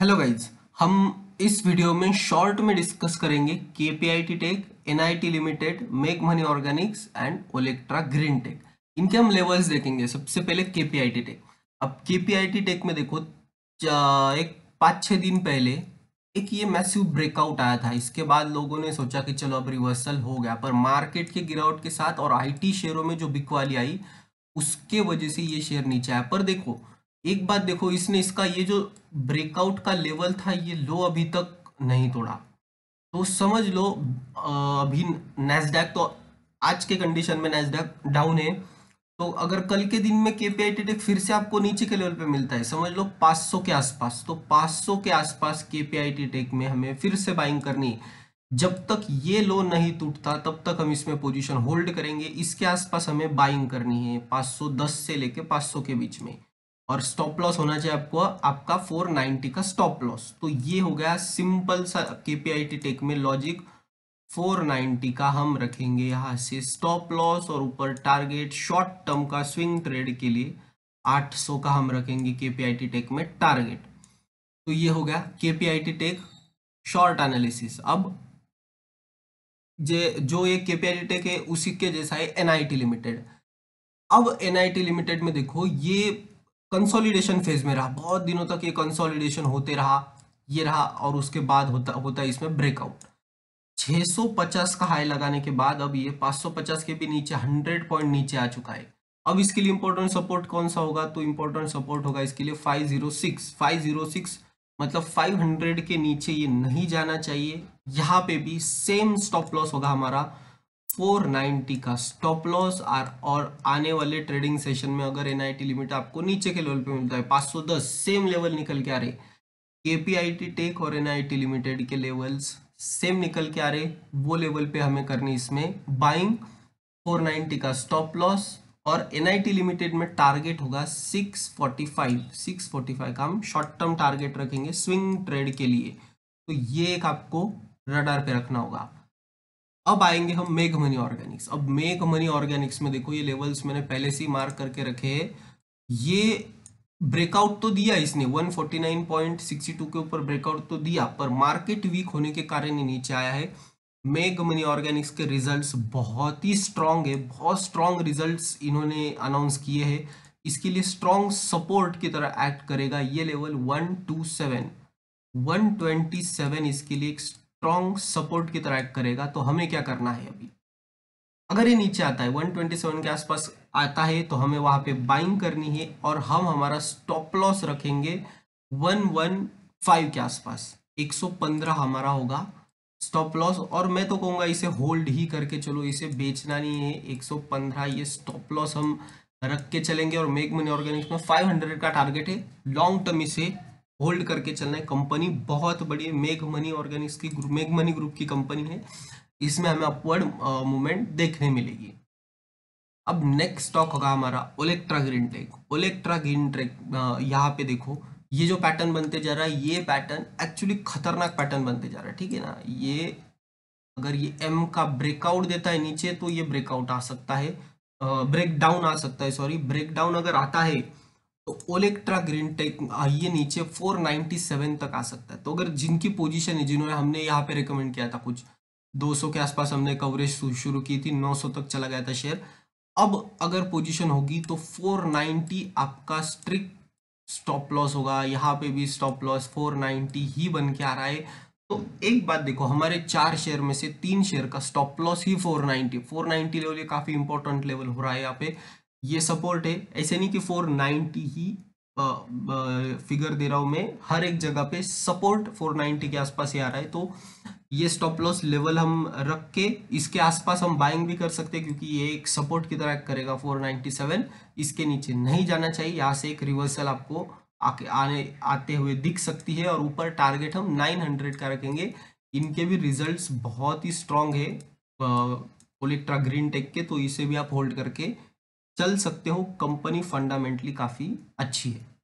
Hello guys हम इस video में शॉर्ट में डिस्कस करेंगे के KPIT tech NIIT limited make money organics and Olectra green tech इनके हम लेवल्स देखेंगे, सबसे पहले के केपीआईटी टेक अब के केपीआईटी टेक में देखो एक पाँच छः दिन पहले एक ये मैसिव ब्रेकआउट आया था। इसके बाद लोगों ने सोचा कि चलो अब रिवर्सल हो गया, पर मार्केट के गिरावट के साथ और आईटी शेयरों में जो बिकवाली आई, उसके वजह से ये शेयर नीचे आया। पर देखो एक बात देखो, इसने इसका ये जो ब्रेकआउट का लेवल था, ये लो अभी तक नहीं तोड़ा। तो समझ लो अभी नेस्डैक तो आज के कंडीशन में नेस्डैक डाउन है। तो अगर कल के दिन में केपीआईटी टेक फिर से आपको नीचे के लेवल पे मिलता है, समझ लो 500 के आसपास तो 500 के आसपास केपीआईटी टेक में हमें फिर से बाइंग करनी जब तक ये लो नहीं टूटता, तब तक हम इसमें पोजीशन होल्ड करेंगे। इसके आसपास हमें बाइंग करनी है 510 से लेके 500 के बीच में। और स्टॉप लॉस होना चाहिए आपको, आपका 490 का स्टॉप लॉस तो ये हो गया सिंपल सा केपीआईटी टेक में लॉजिक 490 का हम रखेंगे यहाँ से स्टॉप लॉस और ऊपर टारगेट शॉर्ट टर्म का स्विंग ट्रेड के लिए 800 का हम रखेंगे केपीआईटी टेक में टारगेट तो ये हो गया केपीआईटी टेक शॉर्ट एनालिसिस अब जे, जो एक केपीआईटी टेक है, उसी के जैसा है एनआईटी लिमिटेड अब एनआईटी लिमिटेड में देखो, ये कंसोलिडेशन फ़ेज़ में रहा। बहुत दिनों तक ये कंसोलिडेशन होते रहा, ये रहा और उसके बाद होता होता है इसमें ब्रेकआउट 650 का हाई लगाने के बाद अब ये 550 के भी नीचे 100 पॉइंट नीचे आ चुका है। अब इसके लिए इंपॉर्टेंट सपोर्ट कौन सा होगा? तो इंपॉर्टेंट सपोर्ट होगा इसके लिए 506 506 मतलब 500 के नीचे ये नहीं जाना चाहिए। यहाँ पे भी सेम स्टॉप लॉस होगा हमारा। 490 का स्टॉप लॉस और और आने वाले ट्रेडिंग सेशन में अगर एनआईटी लिमिट आपको नीचे के लेवल पे मिलता है 510 सेम लेवल निकल के आ रहे। केपीआईटी टेक और एनआईटी लिमिटेड के लेवल्स सेम निकल के आ रहे। वो लेवल पे हमें करनी इसमें बाइंग 490 का स्टॉप लॉस और एनआईटी लिमिटेड में टारगेट होगा 645 645 का हम शॉर्ट टर्म टारगेट रखेंगे स्विंग ट्रेड के लिए। तो ये एक आपको रडार पे रखना होगा। अब आएँगे हम मेघ मनी ऑर्गेनिक्स अब मेघ मनी ऑर्गेनिक्स में देखो ये लेवल्स मैंने पहले से ही मार्क करके रखे हैं। ये ब्रेकआउट तो दिया इसने 149.62 के ऊपर ब्रेकआउट तो दिया, पर मार्केट वीक होने के कारण ये नीचे आया है। मेघ मनी ऑर्गेनिक्स के रिजल्ट्स बहुत ही स्ट्रांग है, बहुत स्ट्रांग रिजल्ट्स इन्होंने अनाउंस किए हैं। इसके लिए स्ट्रांग सपोर्ट की तरह एक्ट करेगा ये लेवल 127 127 इसके लिए एक स्ट्रॉन्ग सपोर्ट की तरह करेगा तो हमें क्या करना है अभी? अगर ये नीचे आता है 127 के आसपास आता है तो हमें वहाँ पे बाइंग करनी है और हम हमारा स्टॉप लॉस रखेंगे 115 के आसपास। 115 हमारा होगा स्टॉप लॉस और मैं तो कहूँगा इसे होल्ड ही करके चलो, इसे बेचना नहीं है। 115 ये स्टॉप लॉस हम रख के चलेंगे और मेक मनी ऑर्गेनिक्स में 500 का टारगेट है। लॉन्ग टर्म इसे होल्ड करके चलना है। कंपनी बहुत बड़ी मेघ मनी ऑर्गेनिक्स की ग्रुप, मेघ मनी ग्रुप की कंपनी है। इसमें हमें अपवर्ड मूवमेंट देखने मिलेगी। अब नेक्स्ट स्टॉक होगा हमारा Olectra green tech Olectra green tech यहाँ पे देखो, ये जो पैटर्न बनते जा रहा है, ये पैटर्न एक्चुअली खतरनाक पैटर्न बनते जा रहा है। ठीक है ना? ये, अगर ये एम का ब्रेकआउट देता है नीचे तो ये ब्रेकआउट आ सकता है। ब्रेक डाउन आ सकता है सॉरी ब्रेक डाउन अगर आता है तो ओलेक्ट्रा ग्रीन टेक ये नीचे 497 तक आ सकता है। तो अगर जिनकी पोजीशन है, जिन्होंने हमने यहाँ पे रिकमेंड किया था कुछ 200 के आसपास हमने कवरेज शुरू की थी 900 तक चला गया था शेयर अब अगर पोजीशन होगी तो 490 आपका स्ट्रिक्ट स्टॉप लॉस होगा। यहाँ पे भी स्टॉप लॉस 490 ही बन के आ रहा है। तो एक बात देखो, हमारे चार शेयर में से तीन शेयर का स्टॉप लॉस ही 490 490 लेवल ये काफ़ी इंपॉर्टेंट लेवल हो रहा है यहाँ पे। ये सपोर्ट है। ऐसे नहीं कि 490 ही फिगर दे रहा हूँ मैं। हर एक जगह पे सपोर्ट 490 के आसपास ही आ रहा है। तो ये स्टॉप लॉस लेवल हम रख के इसके आसपास हम बाइंग भी कर सकते हैं क्योंकि ये एक सपोर्ट की तरह करेगा 497 इसके नीचे नहीं जाना चाहिए। यहाँ से एक रिवर्सल आपको आके आने, आते हुए दिख सकती है और ऊपर टारगेट हम 900 का रखेंगे। इनके भी रिजल्ट्स बहुत ही स्ट्रांग है ओलिट्रा ग्रीन टेक के। तो इसे भी आप होल्ड करके चल सकते हो कंपनी फंडामेंटली काफ़ी अच्छी है।